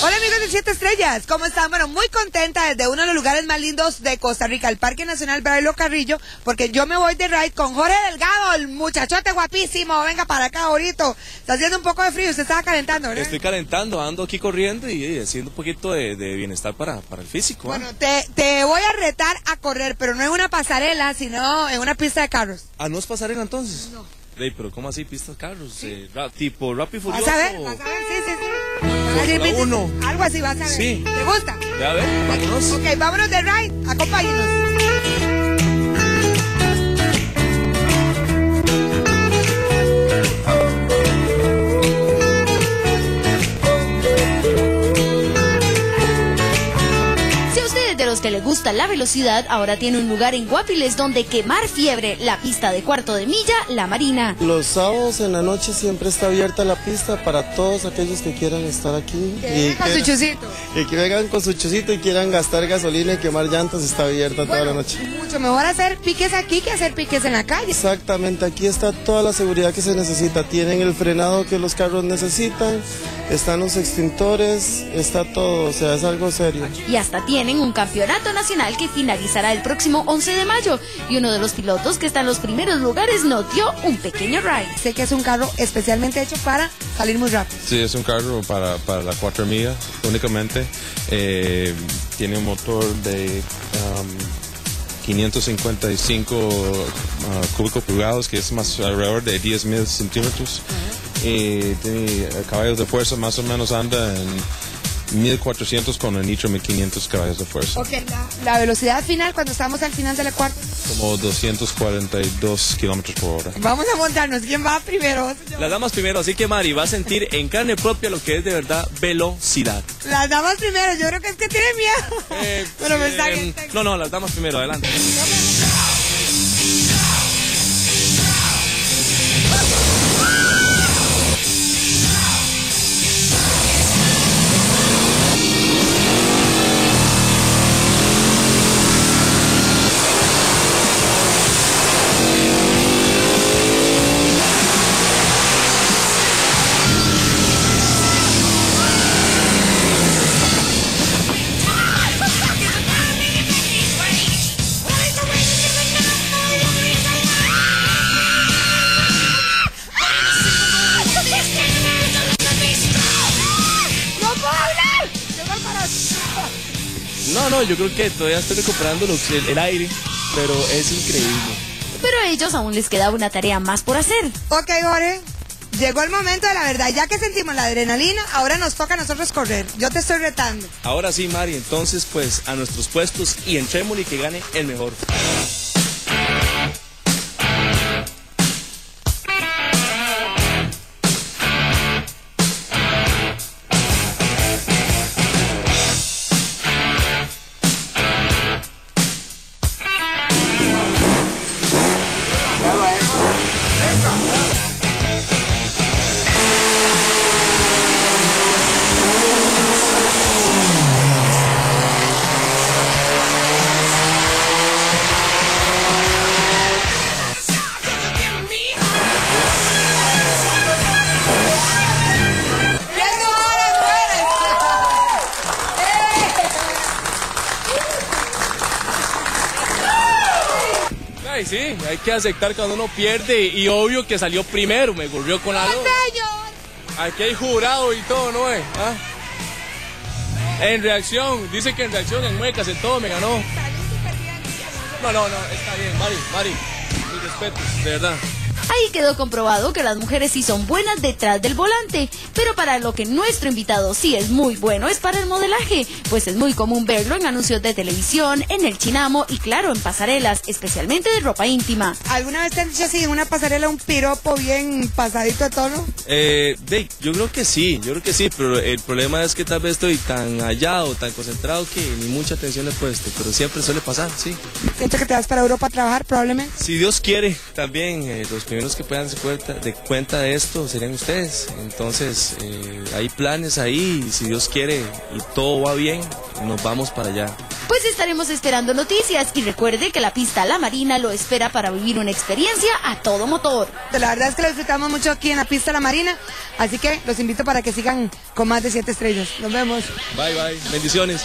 Hola amigos de Siete Estrellas, ¿cómo están? Bueno, muy contenta desde uno de los lugares más lindos de Costa Rica, el Parque Nacional Brailo Carrillo, porque yo me voy de ride con Jorge Delgado, el muchachote guapísimo, venga para acá ahorita. Está haciendo un poco de frío, usted estaba calentando, ¿verdad? Estoy calentando, ando aquí corriendo y, haciendo un poquito de, de bienestar para, para el físico. ¿ah? Bueno, te, te voy a retar a correr, pero no en una pasarela, sino en una pista de carros. Ah, ¿no es pasarela entonces? No. Ey, pero ¿cómo así pistas de carros? Eh, ra- tipo Vas Furioso. a ver, vas a ver, sí, sí, sí. Fórmula. Algo así, vas a ver. Sí. ¿Te gusta? Ya ver, vámonos. Ok, vámonos de ride, acompáñenos. Los que le gusta la velocidad, ahora tiene un lugar en Guapiles donde quemar fiebre, la pista de cuarto de milla, la Marina. Los sábados en la noche siempre está abierta la pista para todos aquellos que quieran estar aquí. Que venga con su quieran- chusito. y que vengan con su chocito y quieran gastar gasolina y quemar llantas, está abierta toda la noche. Mucho mejor hacer piques aquí que hacer piques en la calle. Exactamente, aquí está toda la seguridad que se necesita. Tienen el frenado que los carros necesitan, están los extintores, está todo, o sea, es algo serio. Y hasta tienen un campeonato nacional que finalizará el próximo 11 de mayo. Y uno de los pilotos que está en los primeros lugares nos dio un pequeño ride. Sé que es un carro especialmente hecho para salir muy rápido. Sí, es un carro para, para las cuatro millas únicamente. Eh, tiene un motor de um, 555 uh, cúbicos pulgados, que es más alrededor de 10 mil centímetros. Y tiene eh, caballos de fuerza, más o menos anda en 1400 con el nitro 1500 caballos de fuerza. Ok, la, la velocidad final cuando estamos al final de la cuarta. Como 242 kilómetros por hora. Vamos a montarnos. ¿Quién va primero? Las damas primero, así que Mari va a sentir en carne propia lo que es de verdad velocidad. Las damas primero. Yo creo que es que tiene miedo. Eh, Pero me está eh, bien. no, no, las damas primero, adelante. No, yo creo que todavía estoy recuperando lo que- el, el aire, pero es increíble. Pero a ellos aún les queda una tarea más por hacer. Ok, Jorge. Llegó el momento de la verdad. Ya que sentimos la adrenalina, ahora nos toca a nosotros correr. Yo te estoy retando. Ahora sí, Mari, entonces pues a nuestros puestos y entrémosle y que gane el mejor. Sí, hay que aceptar cuando uno pierde y obvio que salió primero, me ocurrió con algo. Aquí hay jurado y todo, ¿no es? ¿Ah? En reacción, dice que en reacción, en muecas, en todo me ganó. No, no, no, está bien, Mari, Mari, mis respetos, de verdad. Ahí quedó comprobado que las mujeres sí son buenas detrás del volante, pero para lo que nuestro invitado sí es muy bueno es para el modelaje, pues es muy común verlo en anuncios de televisión, en el chinamo y claro, en pasarelas, especialmente de ropa íntima. ¿Alguna vez te han dicho así en una pasarela un piropo bien pasadito de tono? Eh, de, yo creo que sí, yo creo que sí, pero el problema es que tal vez estoy tan hallado, tan concentrado que ni mucha atención le he puesto, pero siempre suele pasar, sí. Siento que te vas para Europa a trabajar probablemente. Si Dios quiere, también eh, los primeros que puedan darse cuenta de, cuenta de esto serían ustedes. Entonces, eh, hay planes ahí, y si Dios quiere y todo va bien, nos vamos para allá. Pues estaremos esperando noticias y recuerde que la pista La Marina lo espera para vivir una experiencia a todo motor. La verdad es que lo disfrutamos mucho aquí en la pista La Marina, así que los invito para que sigan con más de siete estrellas. Nos vemos. Bye, bye. Bendiciones.